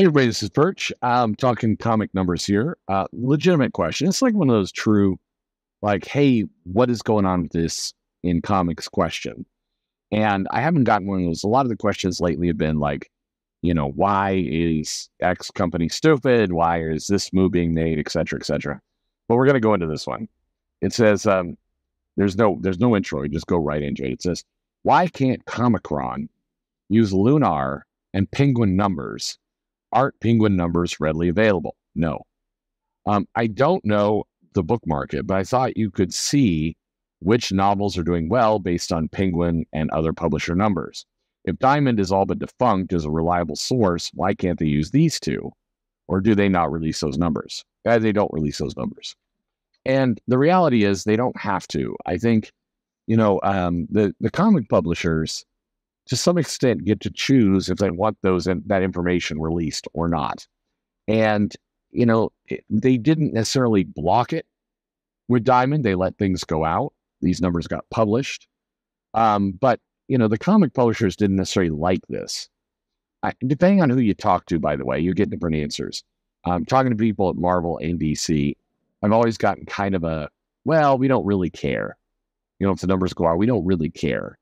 Hey, everybody, this is Perch. I'm talking comic numbers here. Uh, legitimate question. It's like one of those true, like, hey, what is going on with this in comics question? And I haven't gotten one of those. A lot of the questions lately have been like, you know, why is X company stupid? Why is this move being made, et cetera, et cetera. But we're going to go into this one. It says, um, there's no, there's no intro. You just go right into it. It says, why can't Comichron use Lunar and Penguin numbers Aren't penguin numbers readily available? No. Um, I don't know the book market, but I thought you could see which novels are doing well based on penguin and other publisher numbers. If Diamond is all but defunct as a reliable source, why can't they use these two? Or do they not release those numbers? Uh, they don't release those numbers. And the reality is they don't have to. I think, you know, um, the, the comic publishers to some extent get to choose if they want those and that information released or not. And you know, it, they didn't necessarily block it with Diamond. They let things go out. These numbers got published. Um, but you know, the comic publishers didn't necessarily like this. I, depending on who you talk to, by the way, you get different answers. Um, talking to people at Marvel and DC, I've always gotten kind of a, well, we don't really care. You know, if the numbers go out, we don't really care.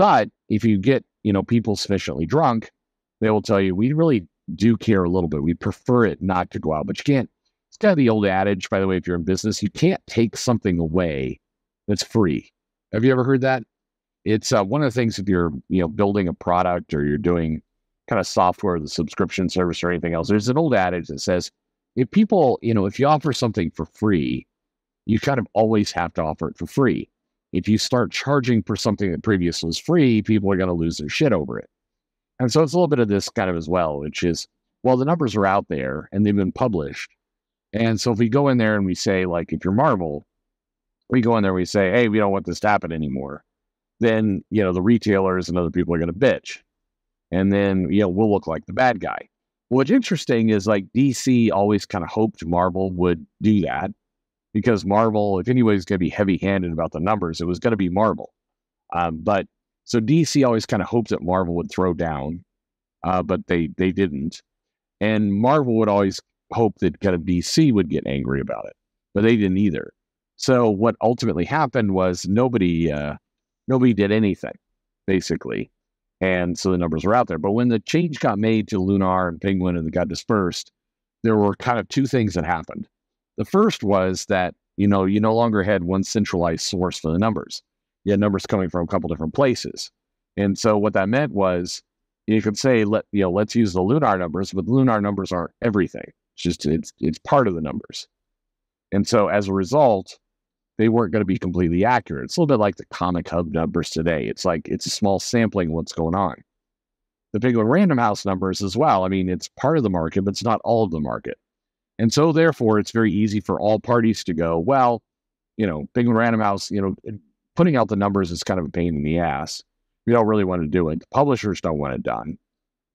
But if you get, you know, people sufficiently drunk, they will tell you, we really do care a little bit. We prefer it not to go out, but you can't. It's kind of the old adage, by the way, if you're in business, you can't take something away that's free. Have you ever heard that? It's uh, one of the things if you're, you know, building a product or you're doing kind of software, the subscription service or anything else. There's an old adage that says, if people, you know, if you offer something for free, you kind of always have to offer it for free. If you start charging for something that previously was free, people are going to lose their shit over it. And so it's a little bit of this kind of as well, which is, well, the numbers are out there and they've been published. And so if we go in there and we say, like, if you're Marvel, we go in there and we say, hey, we don't want this to happen anymore, then, you know, the retailers and other people are going to bitch. And then, you know, we'll look like the bad guy. What's interesting is like DC always kind of hoped Marvel would do that because Marvel, if anybody's going to be heavy handed about the numbers, it was going to be Marvel. Um, but so DC always kind of hoped that Marvel would throw down, uh, but they they didn't. And Marvel would always hope that kind of DC would get angry about it, but they didn't either. So what ultimately happened was nobody uh, nobody did anything, basically, and so the numbers were out there. But when the change got made to Lunar and Penguin and it got dispersed, there were kind of two things that happened. The first was that, you know, you no longer had one centralized source for the numbers. You had numbers coming from a couple different places. And so what that meant was you could say, let you know, let's use the lunar numbers, but lunar numbers aren't everything. It's just it's it's part of the numbers. And so as a result, they weren't going to be completely accurate. It's a little bit like the Comic Hub numbers today. It's like it's a small sampling what's going on. The Penguin Random House numbers as well. I mean, it's part of the market, but it's not all of the market. And so, therefore, it's very easy for all parties to go, well, you know, Penguin Random House, you know, putting out the numbers is kind of a pain in the ass. We don't really want to do it. The publishers don't want it done.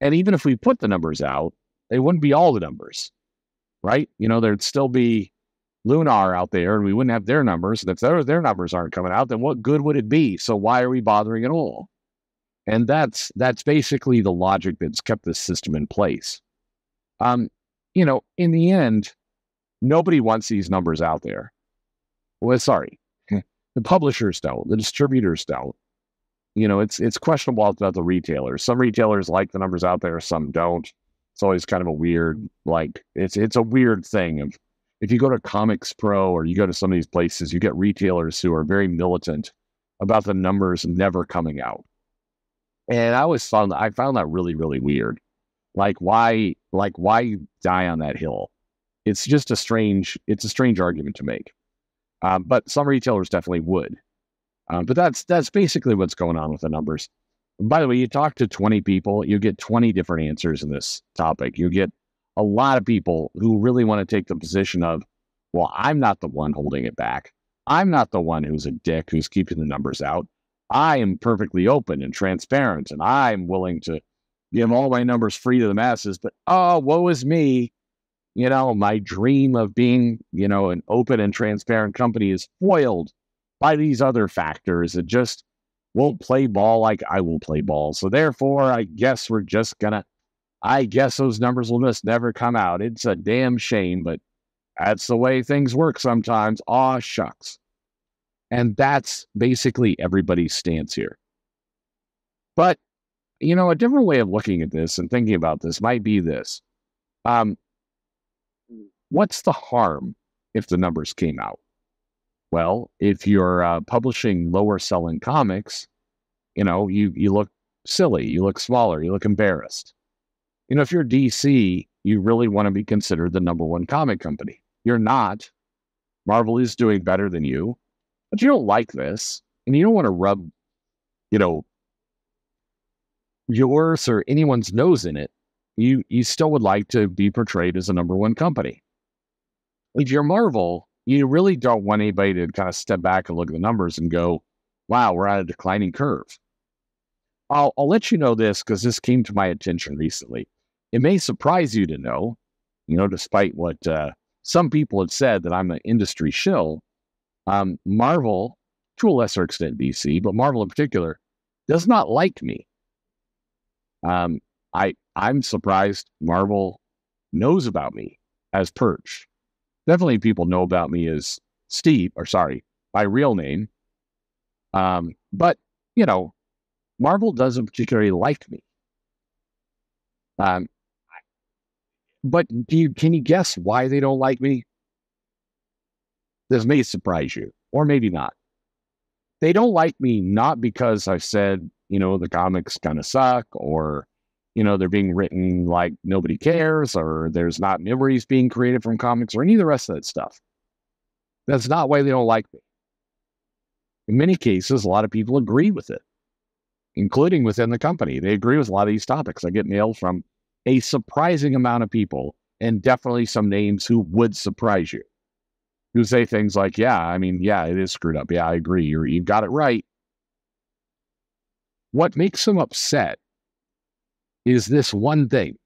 And even if we put the numbers out, they wouldn't be all the numbers, right? You know, there'd still be Lunar out there and we wouldn't have their numbers. And if their, their numbers aren't coming out, then what good would it be? So why are we bothering at all? And that's that's basically the logic that's kept this system in place. Um, you know, in the end, nobody wants these numbers out there. Well, sorry, the publishers don't, the distributors don't. You know, it's it's questionable about the retailers. Some retailers like the numbers out there, some don't. It's always kind of a weird, like it's it's a weird thing. Of if you go to Comics Pro or you go to some of these places, you get retailers who are very militant about the numbers never coming out. And I always found I found that really, really weird. Like why like why you die on that hill? It's just a strange it's a strange argument to make. Um, but some retailers definitely would. Um, but that's that's basically what's going on with the numbers. By the way, you talk to 20 people, you get 20 different answers in this topic. You get a lot of people who really want to take the position of, well, I'm not the one holding it back. I'm not the one who's a dick who's keeping the numbers out. I am perfectly open and transparent, and I'm willing to give all my numbers free to the masses, but oh, woe is me. You know, my dream of being, you know, an open and transparent company is foiled by these other factors that just won't play ball like I will play ball. So therefore, I guess we're just gonna I guess those numbers will just never come out. It's a damn shame, but that's the way things work sometimes. Aw, shucks. And that's basically everybody's stance here. But, you know, a different way of looking at this and thinking about this might be this. Um, what's the harm if the numbers came out? Well, if you're uh, publishing lower selling comics, you know, you, you look silly, you look smaller, you look embarrassed. You know, if you're DC, you really want to be considered the number one comic company. You're not. Marvel is doing better than you, but you don't like this and you don't want to rub, you know, yours or anyone's nose in it. You you still would like to be portrayed as a number one company. If you're Marvel, you really don't want anybody to kind of step back and look at the numbers and go, wow, we're at a declining curve. I'll, I'll let you know this because this came to my attention recently. It may surprise you to know, you know, despite what uh, some people have said that I'm an industry shill, um, Marvel, to a lesser extent DC, but Marvel in particular, does not like me. Um, I I'm surprised Marvel knows about me as Perch. Definitely, people know about me as Steve, or sorry, my real name. Um, but you know, Marvel doesn't particularly like me. Um, but do you can you guess why they don't like me? This may surprise you, or maybe not. They don't like me not because I said, you know, the comics kind of suck, or you know, they're being written like nobody cares, or there's not memories being created from comics, or any of the rest of that stuff. That's not why they don't like me. In many cases, a lot of people agree with it including within the company. They agree with a lot of these topics. I get mail from a surprising amount of people and definitely some names who would surprise you, who say things like, Yeah, I mean, yeah, it is screwed up. Yeah, I agree. You're, you've got it right. What makes them upset is this one thing.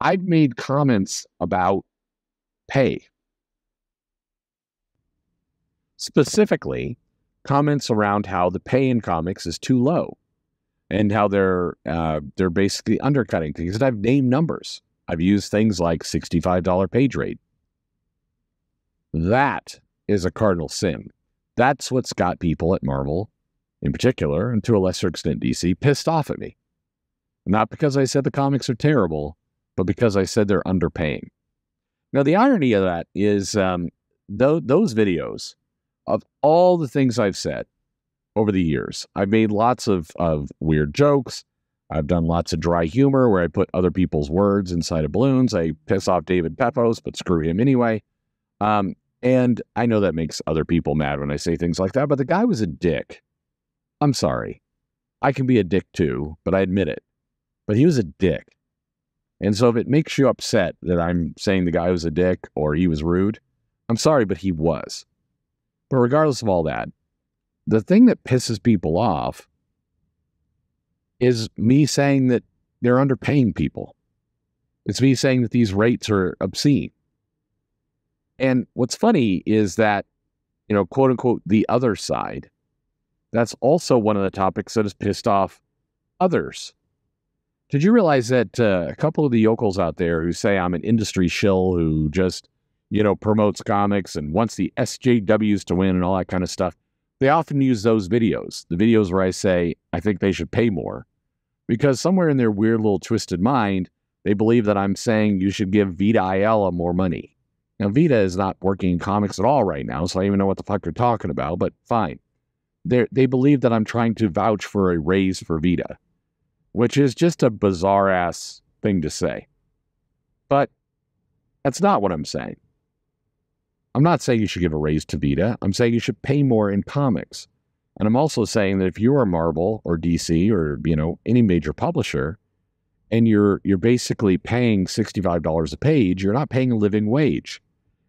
I've made comments about pay. Specifically, comments around how the pay in comics is too low and how they're uh, they're basically undercutting things. And I've named numbers. I've used things like $65 page rate. That is a cardinal sin. That's what's got people at Marvel, in particular, and to a lesser extent DC, pissed off at me. Not because I said the comics are terrible, but because I said they're underpaying. Now, the irony of that is um, th- those videos of all the things I've said over the years, I've made lots of, of weird jokes. I've done lots of dry humor where I put other people's words inside of balloons. I piss off David Pepose, but screw him anyway. Um, and I know that makes other people mad when I say things like that, but the guy was a dick. I'm sorry. I can be a dick too, but I admit it. But he was a dick. And so if it makes you upset that I'm saying the guy was a dick or he was rude, I'm sorry, but he was. But regardless of all that, the thing that pisses people off is me saying that they're underpaying people. It's me saying that these rates are obscene. And what's funny is that, you know, quote unquote, the other side, that's also one of the topics that has pissed off others. Did you realize that uh, a couple of the yokels out there who say I'm an industry shill who just you know, promotes comics and wants the SJWs to win and all that kind of stuff, they often use those videos, the videos where I say, I think they should pay more. Because somewhere in their weird little twisted mind, they believe that I'm saying you should give Vita Ayala more money. Now, Vita is not working in comics at all right now, so I don't even know what the fuck they're talking about, but fine. They believe that I'm trying to vouch for a raise for Vita, which is just a bizarre ass thing to say. But that's not what I'm saying. I'm not saying you should give a raise to Vita. I'm saying you should pay more in comics. And I'm also saying that if you are Marvel or DC or you know any major publisher, and you're you're basically paying $65 a page, you're not paying a living wage.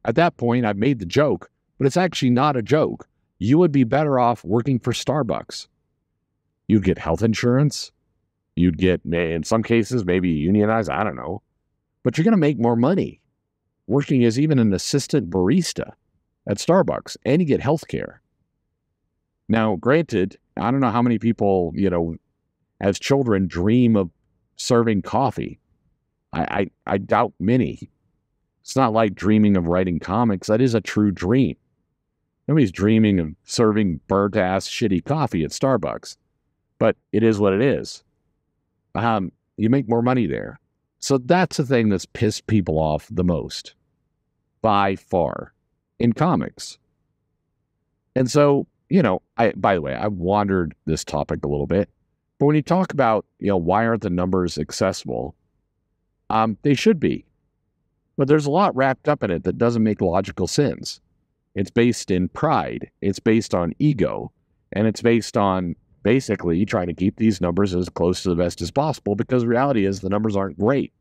At that point, I've made the joke, but it's actually not a joke. You would be better off working for Starbucks. You'd get health insurance. You'd get, in some cases, maybe unionized. I don't know. But you're going to make more money working as even an assistant barista at Starbucks, and you get health care. Now, granted, I don't know how many people, you know, as children dream of serving coffee. I, I, I doubt many. It's not like dreaming of writing comics. That is a true dream. Nobody's dreaming of serving burnt ass shitty coffee at Starbucks, but it is what it is. Um, you make more money there. So that's the thing that's pissed people off the most by far in comics. And so, you know, I by the way, I wandered this topic a little bit. But when you talk about, you know, why aren't the numbers accessible? Um, they should be. But there's a lot wrapped up in it that doesn't make logical sense. It's based in pride, it's based on ego, and it's based on basically trying to keep these numbers as close to the best as possible because reality is the numbers aren't great.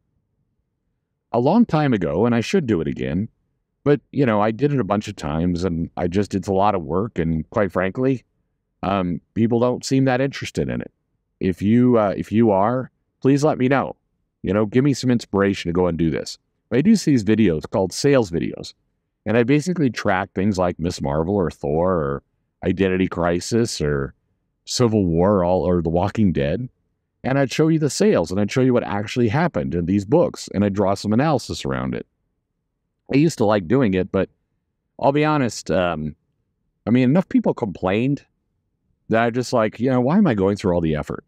A long time ago, and I should do it again, but you know, I did it a bunch of times and I just it's a lot of work and quite frankly, um, people don't seem that interested in it. If you uh, if you are, please let me know. You know, give me some inspiration to go and do this. But I do see these videos called sales videos. And I basically track things like Miss Marvel or Thor or Identity Crisis or Civil War all, or The Walking Dead. And I'd show you the sales and I'd show you what actually happened in these books and I'd draw some analysis around it. I used to like doing it, but I'll be honest. Um, I mean, enough people complained that I just like, you know, why am I going through all the effort?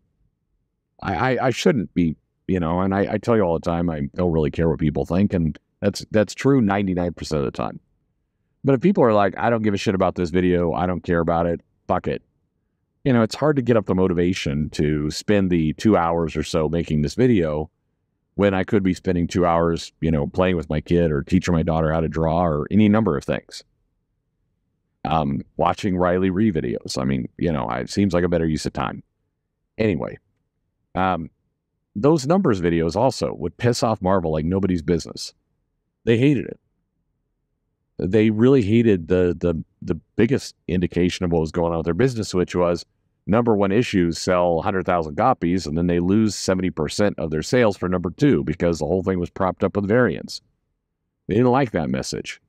I, I, I shouldn't be, you know, and I, I tell you all the time, I don't really care what people think. And that's, that's true 99% of the time. But if people are like, I don't give a shit about this video, I don't care about it, fuck it. You know, it's hard to get up the motivation to spend the two hours or so making this video when I could be spending two hours, you know, playing with my kid or teaching my daughter how to draw or any number of things. Um, watching Riley Ree videos. I mean, you know, it seems like a better use of time. Anyway, um, those numbers videos also would piss off Marvel like nobody's business. They hated it they really hated the the the biggest indication of what was going on with their business, which was number one issues sell 100,000 copies and then they lose 70% of their sales for number two because the whole thing was propped up with variants. They didn't like that message.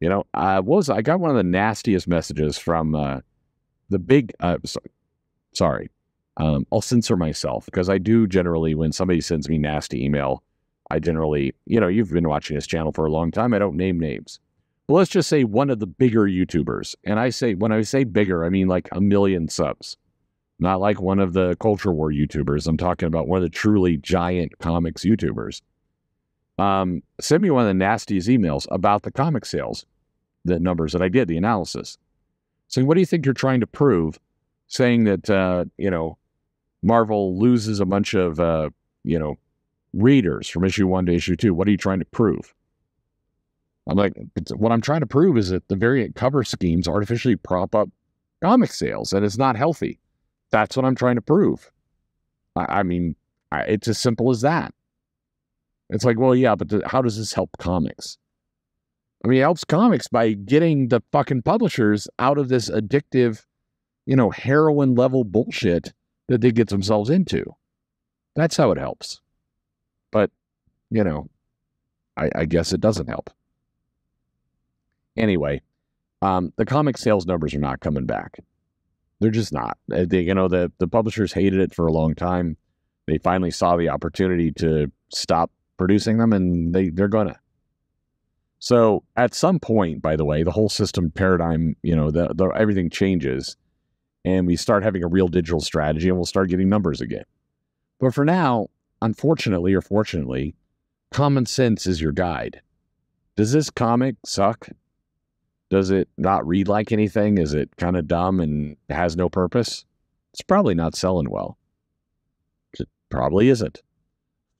You know, I was I got one of the nastiest messages from uh, the big. Uh, so, sorry, um, I'll censor myself because I do generally when somebody sends me nasty email, I generally, you know, you've been watching this channel for a long time. I don't name names well, let's just say one of the bigger YouTubers. And I say, when I say bigger, I mean like a million subs, not like one of the culture war YouTubers. I'm talking about one of the truly giant comics YouTubers. Um, send me one of the nastiest emails about the comic sales, the numbers that I did, the analysis. Saying, what do you think you're trying to prove? Saying that, uh, you know, Marvel loses a bunch of, uh, you know, readers from issue one to issue two. What are you trying to prove? I'm like, what I'm trying to prove is that the variant cover schemes artificially prop up comic sales, and it's not healthy. That's what I'm trying to prove. I, I mean, I, it's as simple as that. It's like, well, yeah, but how does this help comics? I mean, it helps comics by getting the fucking publishers out of this addictive, you know, heroin level bullshit that they get themselves into. That's how it helps. But, you know, I, I guess it doesn't help. Anyway, um, the comic sales numbers are not coming back. They're just not. Uh, they, you know, the the publishers hated it for a long time. They finally saw the opportunity to stop producing them, and they they're gonna. So at some point, by the way, the whole system paradigm, you know, the, the everything changes, and we start having a real digital strategy, and we'll start getting numbers again. But for now, unfortunately or fortunately, common sense is your guide. Does this comic suck? Does it not read like anything? Is it kind of dumb and has no purpose? It's probably not selling well. It probably isn't.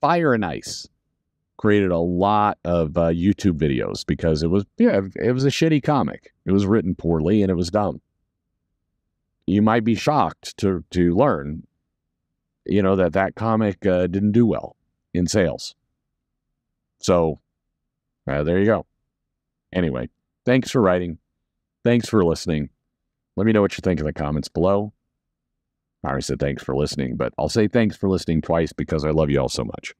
Fire and Ice created a lot of uh, YouTube videos because it was yeah, it was a shitty comic. It was written poorly and it was dumb. You might be shocked to to learn, you know, that that comic uh, didn't do well in sales. So, uh, there you go. Anyway, Thanks for writing. Thanks for listening. Let me know what you think in the comments below. I already said thanks for listening, but I'll say thanks for listening twice because I love you all so much.